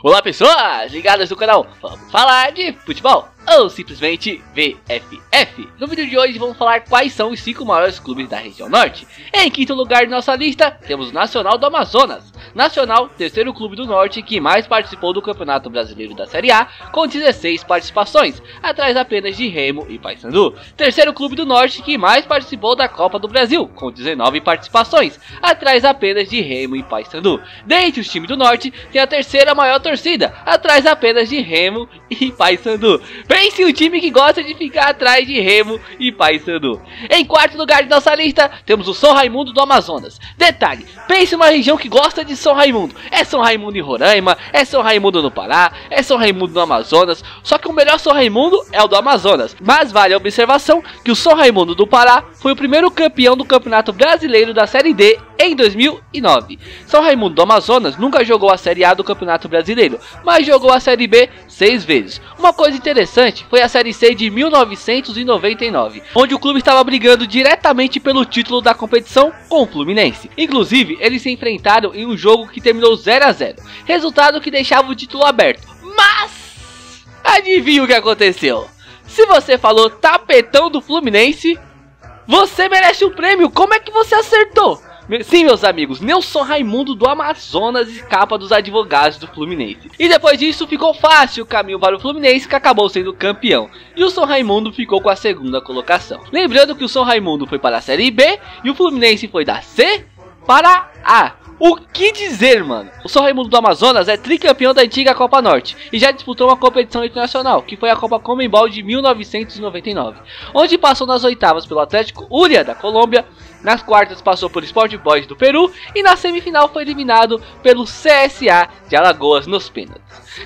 Olá pessoas, ligadas no canal Vamos falar de futebol ou simplesmente VFF. No vídeo de hoje vamos falar quais são os 5 maiores clubes da região norte. Em quinto lugar de nossa lista temos o Nacional do Amazonas. Nacional, terceiro clube do norte que mais participou do Campeonato Brasileiro da Série A, com 16 participações, atrás apenas de Remo e Paysandu. Terceiro clube do norte que mais participou da Copa do Brasil, com 19 participações, atrás apenas de Remo e Paysandu. Dentre os times do norte, tem a terceira maior torcida, atrás apenas de Remo e Paysandu. Pense um time que gosta de ficar atrás de Remo e Paysandu. Em quarto lugar de nossa lista, temos o São Raimundo do Amazonas. Detalhe, pense uma região que gosta de São Raimundo. É São Raimundo em Roraima, é São Raimundo no Pará, é São Raimundo no Amazonas. Só que o melhor São Raimundo é o do Amazonas. Mas vale a observação que o São Raimundo do Pará foi o primeiro campeão do Campeonato Brasileiro da Série D em 2009. São Raimundo do Amazonas nunca jogou a Série A do Campeonato Brasileiro, mas jogou a Série B seis vezes. Uma coisa interessante foi a Série C de 1999, onde o clube estava brigando diretamente pelo título da competição com o Fluminense. Inclusive, eles se enfrentaram em um jogo que terminou 0 a 0, resultado que deixava o título aberto. Mas adivinha o que aconteceu? Se você falou tapetão do Fluminense, você merece um prêmio. Como é que você acertou? Sim, meus amigos, Nelson Raimundo do Amazonas escapa dos advogados do Fluminense. E depois disso ficou fácil o caminho para o Fluminense que acabou sendo campeão. E o São Raimundo ficou com a segunda colocação. Lembrando que o São Raimundo foi para a Série B e o Fluminense foi da C para A. O que dizer, mano? O São Raimundo do Amazonas é tricampeão da antiga Copa Norte e já disputou uma competição internacional, que foi a Copa Comembol de 1999, onde passou nas oitavas pelo Atlético Uria da Colômbia, nas quartas passou por Sport Boys do Peru e na semifinal foi eliminado pelo CSA de Alagoas nos pênaltis.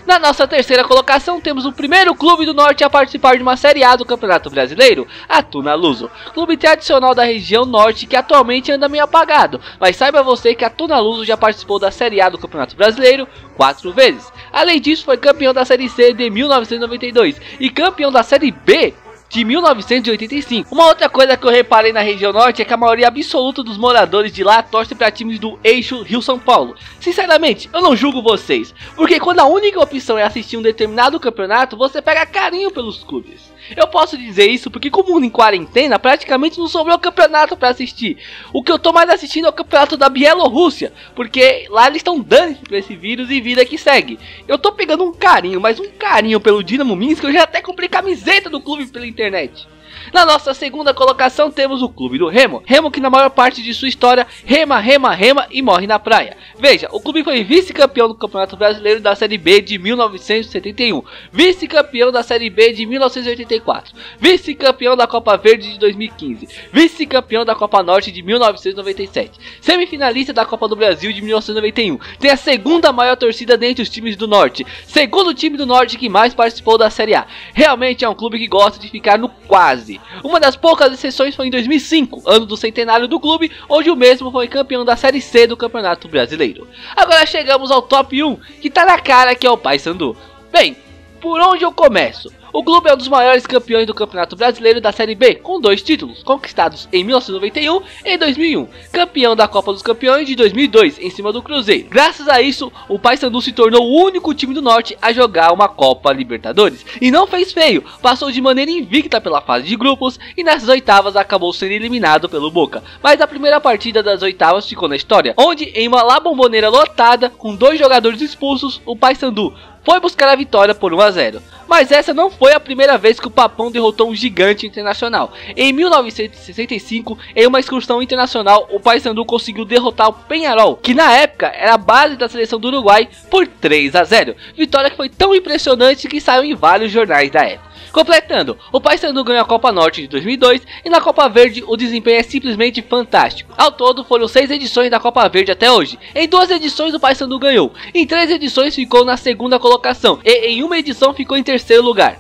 Na nossa terceira colocação temos o primeiro clube do norte a participar de uma Série A do Campeonato Brasileiro, a Tuna Luso, clube tradicional da região norte que atualmente anda meio apagado, mas saiba você que a Tuna Luso já participou da Série A do Campeonato Brasileiro quatro vezes. Além disso, foi campeão da Série C de 1992 e campeão da Série B de 1985. Uma outra coisa que eu reparei na região norte é que a maioria absoluta dos moradores de lá torce para times do eixo Rio-São Paulo. Sinceramente, eu não julgo vocês, porque quando a única opção é assistir um determinado campeonato, você pega carinho pelos clubes. Eu posso dizer isso porque como em quarentena, praticamente não sobrou campeonato para assistir. O que eu tô mais assistindo é o campeonato da Bielorrússia, porque lá eles estão dando pra esse vírus e vida que segue. Eu tô pegando um carinho, mas um carinho pelo Dinamo Minsk, eu já até comprei camiseta do clube pela internet. Na nossa segunda colocação temos o clube do Remo. Remo que na maior parte de sua história rema, rema, rema e morre na praia. Veja, o clube foi vice-campeão do Campeonato Brasileiro da Série B de 1971, vice-campeão da Série B de 1984, vice-campeão da Copa Verde de 2015, vice-campeão da Copa Norte de 1997, semifinalista da Copa do Brasil de 1991. Tem a segunda maior torcida dentre os times do Norte, segundo time do Norte que mais participou da Série A. Realmente é um clube que gosta de ficar no quase uma das poucas exceções foi em 2005, ano do centenário do clube, onde o mesmo foi campeão da Série C do Campeonato Brasileiro. Agora chegamos ao top 1, que tá na cara que é o Paysandu. Bem, por onde eu começo? O clube é um dos maiores campeões do Campeonato Brasileiro da Série B, com dois títulos, conquistados em 1991 e 2001, campeão da Copa dos Campeões de 2002, em cima do Cruzeiro. Graças a isso, o Paysandu se tornou o único time do Norte a jogar uma Copa Libertadores, e não fez feio, passou de maneira invicta pela fase de grupos e nessas oitavas acabou sendo eliminado pelo Boca. Mas a primeira partida das oitavas ficou na história, onde em uma lá bomboneira lotada, com dois jogadores expulsos, o Paysandu foi buscar a vitória por 1 a 0. Mas essa não foi a primeira vez que o Papão derrotou um gigante internacional. Em 1965, em uma excursão internacional, o Paysandu conseguiu derrotar o Penharol, que na época era a base da seleção do Uruguai, por 3 a 0. Vitória que foi tão impressionante que saiu em vários jornais da época. Completando, o Paysandu ganhou a Copa Norte de 2002 e na Copa Verde o desempenho é simplesmente fantástico. Ao todo foram seis edições da Copa Verde até hoje. Em duas edições o Paysandu ganhou, em três edições ficou na segunda colocação e em uma edição ficou em terceiro lugar.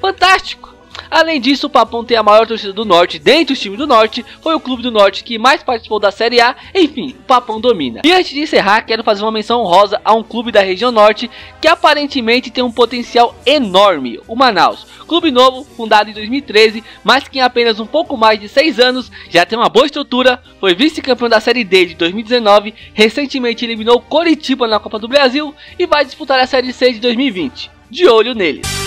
Fantástico! Além disso, o Papão tem a maior torcida do Norte dentre os times do Norte, foi o clube do Norte que mais participou da Série A, enfim, o Papão domina. E antes de encerrar, quero fazer uma menção honrosa a um clube da região Norte que aparentemente tem um potencial enorme, o Manaus. Clube novo, fundado em 2013, mas que em apenas um pouco mais de 6 anos já tem uma boa estrutura, foi vice-campeão da Série D de 2019, recentemente eliminou Coritiba na Copa do Brasil e vai disputar a Série C de 2020. De olho neles.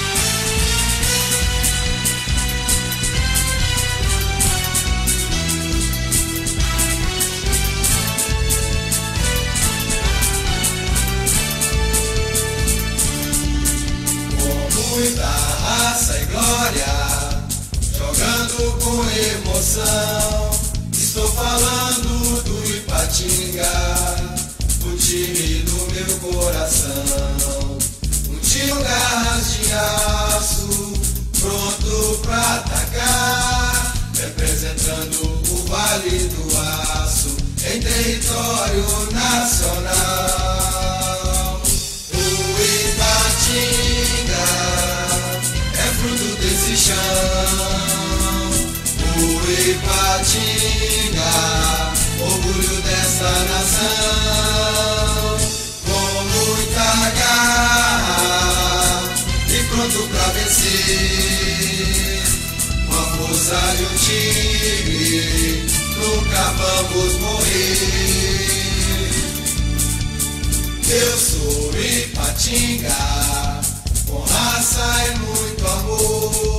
Emoção. Estou falando do Ipatinga, o time do meu coração. Um tiro garras de aço, pronto pra atacar, representando o Vale do Aço em território nacional. Ipatinga, orgulho dessa nação. Com muita garra e pronto pra vencer. Com a força de um tigre, nunca vamos morrer. Eu sou Ipatinga, com raça e muito amor.